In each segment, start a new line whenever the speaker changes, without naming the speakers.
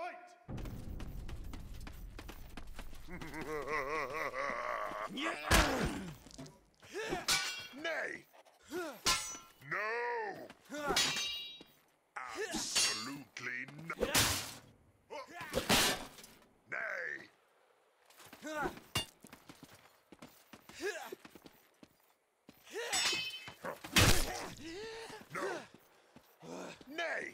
Fight!
Nay! No! Absolutely no! Nay! No! Nay!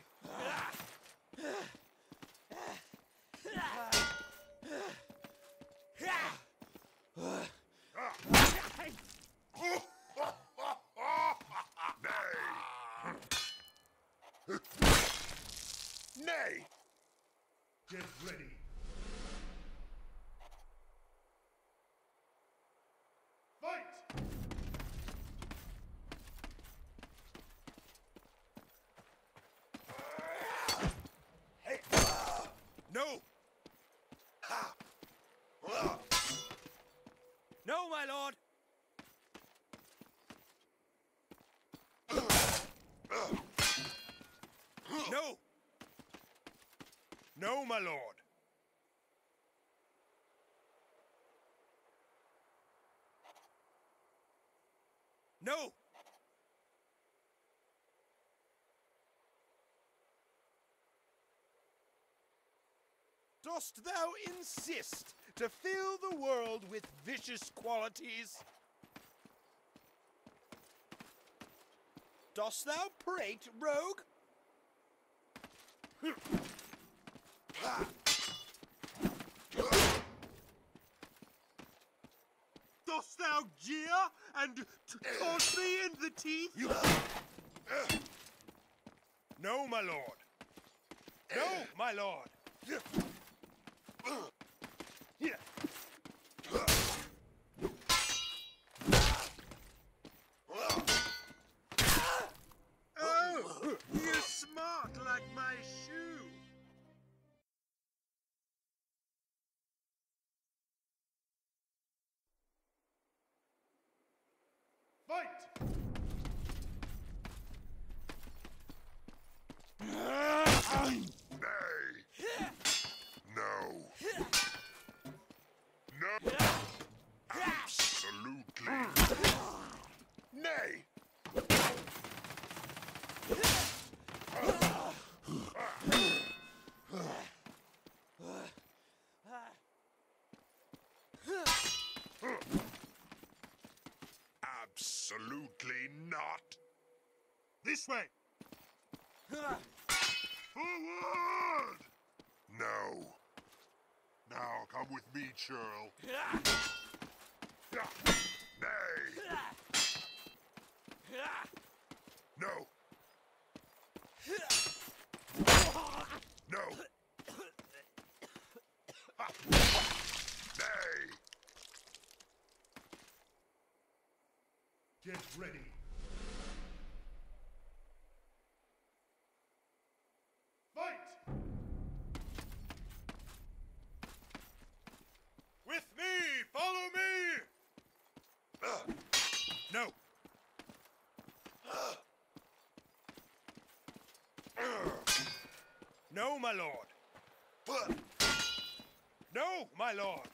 Nay! Nay!
Get ready. Fight!
No!
No, my lord!
No! No, my lord! No!
Dost thou insist to fill the world with vicious qualities? Dost thou prate, rogue? Dost thou jeer and taunt me in the teeth?
No, my lord! No, my lord!
Fight!
Nay! No! No! Absolutely! Nay! Absolutely not!
This way!
Forward! No. Now come with me, churl. Nay! No! No! Ha! Nay!
Get ready. Fight!
With me! Follow me! No! No, my lord! No, my lord!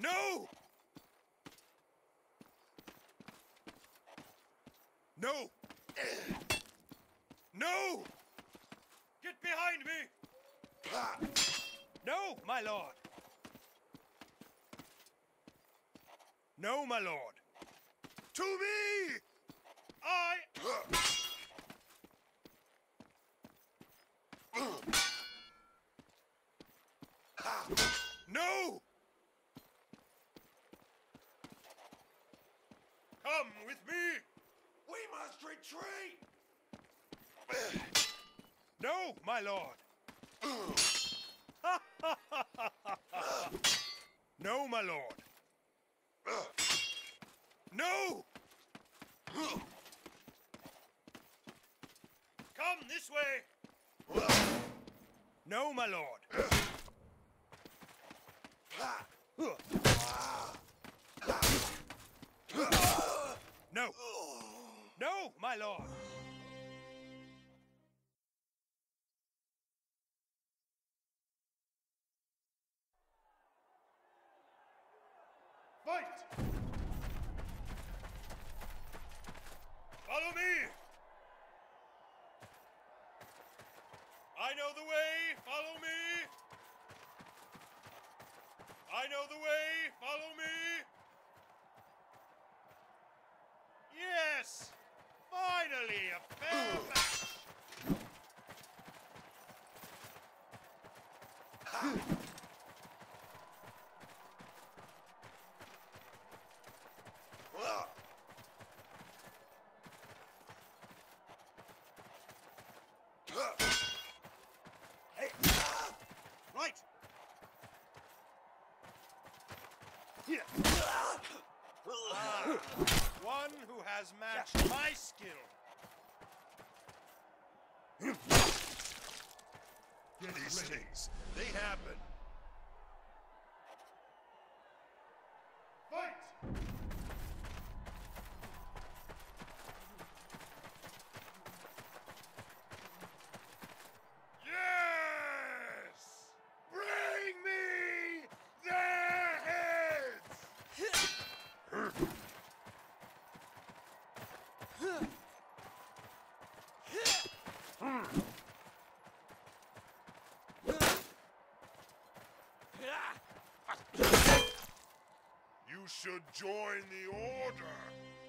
No! No! No!
Get behind me! Ah.
No, my lord! No, my lord! To me! I... No! Come with me!
We must retreat!
No, my lord! no, my lord! No!
Come this way!
No, my lord! my
Fight!
Follow me! I know the way, follow me! I know the way, follow me! Yes! Finally, a fair match!
Hey. Right. Here.
Ah, one who has matched my skill. These things, they happen.
Fight!
Yes! Bring me their heads! You should join the Order.